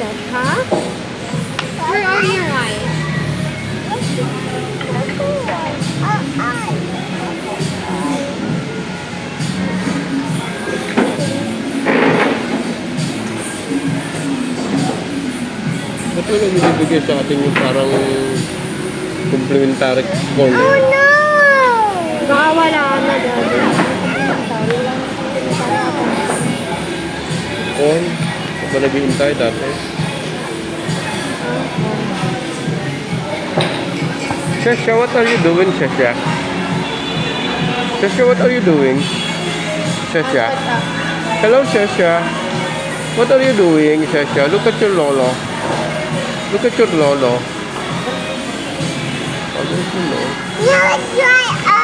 said, huh? Where are your eyes? Ba't mo nang bibigay sa atin yung parang complimentary corn? Oh no! Nakawa na ka na dyan. Corn? Ba naghihintay dati? Shasha, what are you doing, Shasha? Shasha, what are you doing? Shasha? Hello, Shasha. What are you doing, Shasha? Look at your lolo. Look at your lolo. Oh, there's your lolo. Now let's try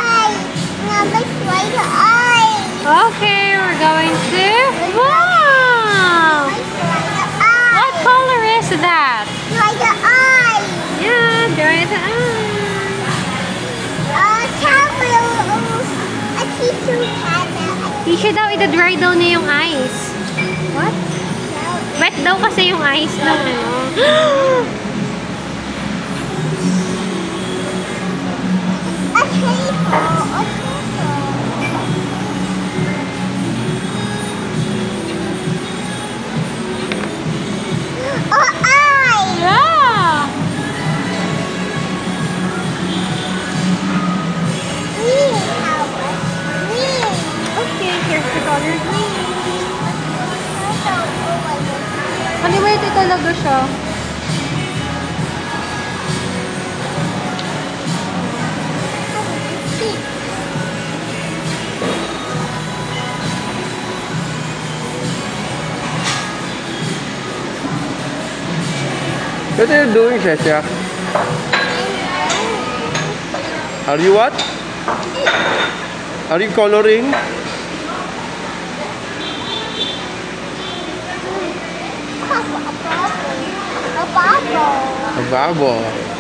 Tissue daw, ida-dry daw niya yung ice. What? Wet daw kasi yung ice ng ano. $150 na. Animated talaga siya. What are you doing, Shesha? Are you what? Are you coloring? A bubble. A bubble.